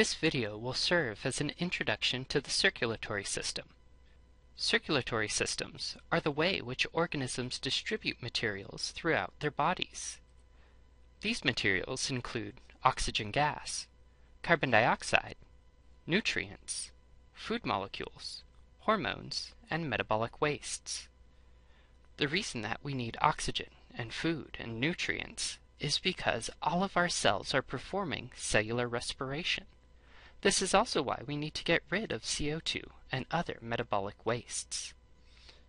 This video will serve as an introduction to the circulatory system. Circulatory systems are the way which organisms distribute materials throughout their bodies. These materials include oxygen gas, carbon dioxide, nutrients, food molecules, hormones, and metabolic wastes. The reason that we need oxygen and food and nutrients is because all of our cells are performing cellular respiration. This is also why we need to get rid of CO2 and other metabolic wastes.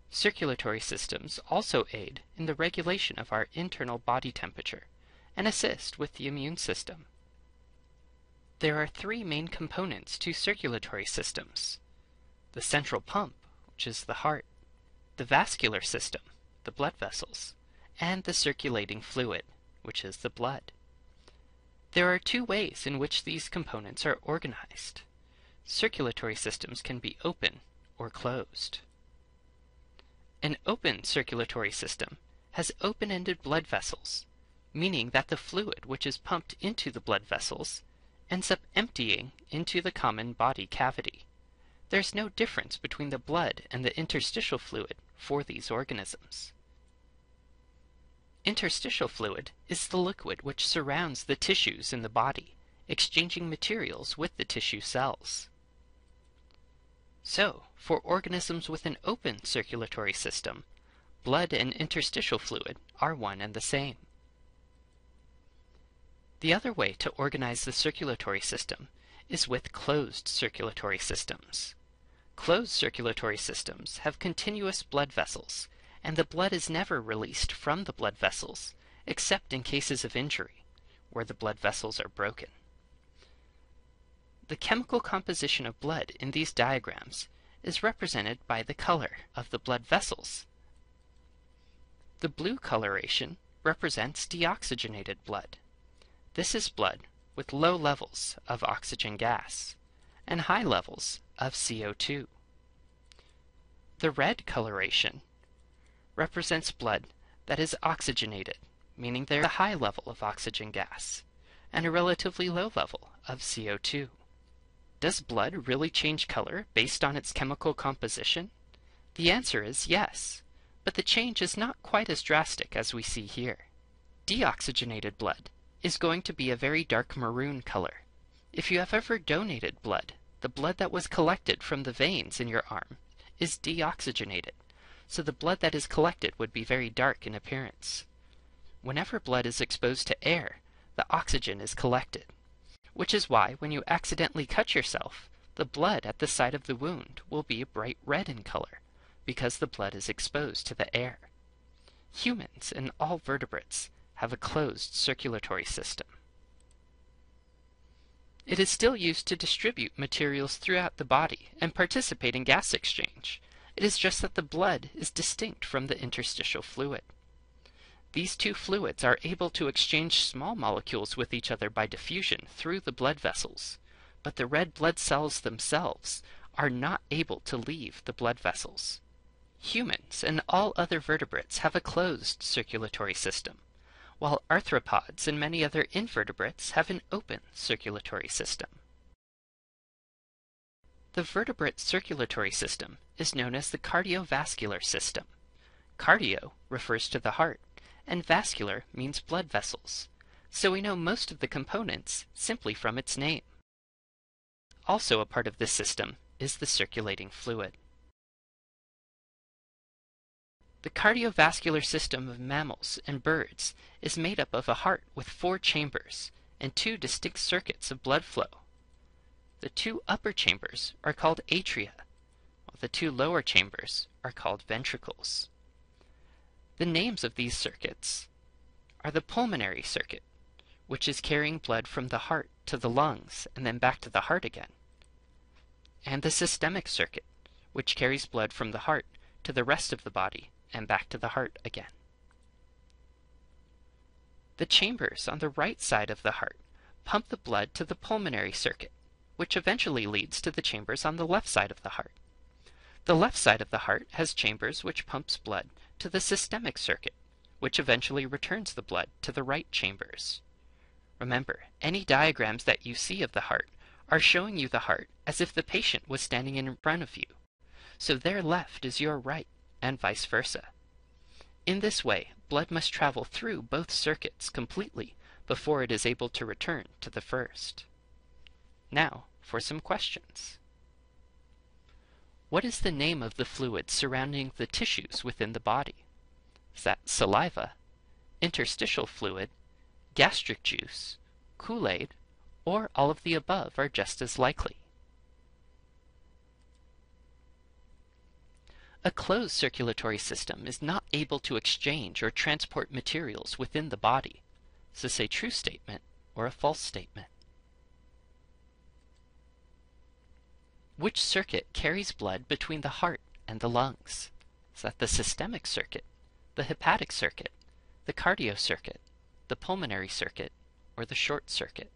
Circulatory systems also aid in the regulation of our internal body temperature and assist with the immune system. There are three main components to circulatory systems. The central pump, which is the heart, the vascular system, the blood vessels, and the circulating fluid, which is the blood. There are two ways in which these components are organized. Circulatory systems can be open or closed. An open circulatory system has open-ended blood vessels, meaning that the fluid which is pumped into the blood vessels ends up emptying into the common body cavity. There's no difference between the blood and the interstitial fluid for these organisms. Interstitial fluid is the liquid which surrounds the tissues in the body, exchanging materials with the tissue cells. So, for organisms with an open circulatory system, blood and interstitial fluid are one and the same. The other way to organize the circulatory system is with closed circulatory systems. Closed circulatory systems have continuous blood vessels and the blood is never released from the blood vessels, except in cases of injury, where the blood vessels are broken. The chemical composition of blood in these diagrams is represented by the color of the blood vessels. The blue coloration represents deoxygenated blood. This is blood with low levels of oxygen gas and high levels of CO2. The red coloration represents blood that is oxygenated, meaning there's a high level of oxygen gas and a relatively low level of CO2. Does blood really change color based on its chemical composition? The answer is yes, but the change is not quite as drastic as we see here. Deoxygenated blood is going to be a very dark maroon color. If you have ever donated blood, the blood that was collected from the veins in your arm is deoxygenated so the blood that is collected would be very dark in appearance. Whenever blood is exposed to air, the oxygen is collected, which is why when you accidentally cut yourself, the blood at the site of the wound will be a bright red in color, because the blood is exposed to the air. Humans and all vertebrates have a closed circulatory system. It is still used to distribute materials throughout the body and participate in gas exchange. It is just that the blood is distinct from the interstitial fluid. These two fluids are able to exchange small molecules with each other by diffusion through the blood vessels, but the red blood cells themselves are not able to leave the blood vessels. Humans and all other vertebrates have a closed circulatory system, while arthropods and many other invertebrates have an open circulatory system. The vertebrate circulatory system is known as the cardiovascular system. Cardio refers to the heart, and vascular means blood vessels, so we know most of the components simply from its name. Also a part of this system is the circulating fluid. The cardiovascular system of mammals and birds is made up of a heart with four chambers and two distinct circuits of blood flow. The two upper chambers are called atria, while the two lower chambers are called ventricles. The names of these circuits are the pulmonary circuit, which is carrying blood from the heart to the lungs and then back to the heart again, and the systemic circuit, which carries blood from the heart to the rest of the body and back to the heart again. The chambers on the right side of the heart pump the blood to the pulmonary circuit, which eventually leads to the chambers on the left side of the heart. The left side of the heart has chambers which pumps blood to the systemic circuit, which eventually returns the blood to the right chambers. Remember, any diagrams that you see of the heart are showing you the heart as if the patient was standing in front of you. So their left is your right, and vice versa. In this way, blood must travel through both circuits completely before it is able to return to the first. Now, for some questions. What is the name of the fluid surrounding the tissues within the body? Is that saliva, interstitial fluid, gastric juice, Kool-Aid, or all of the above are just as likely? A closed circulatory system is not able to exchange or transport materials within the body. Is this a true statement or a false statement? Which circuit carries blood between the heart and the lungs? Is that the systemic circuit, the hepatic circuit, the cardio circuit, the pulmonary circuit, or the short circuit?